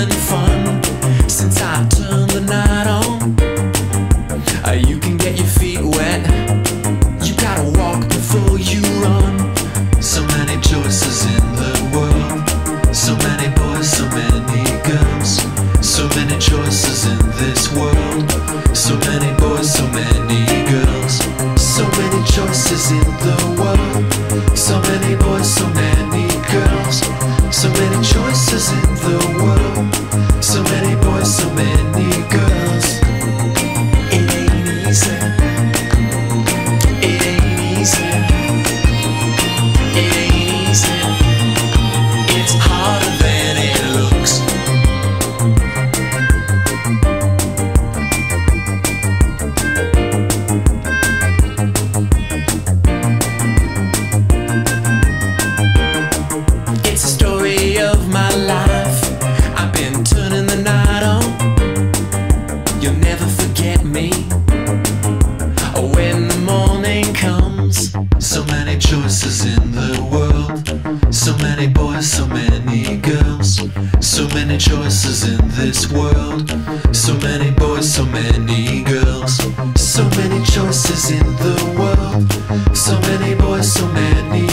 having fun since I turned the night on. Uh, you can get your feet wet. You gotta walk before you run. So many choices in the world. So many boys, so many girls. So many choices in this world. So many boys, so many girls. So many choices in the world. So many boys. many choices in this world. So many boys, so many girls. So many choices in the world. So many boys, so many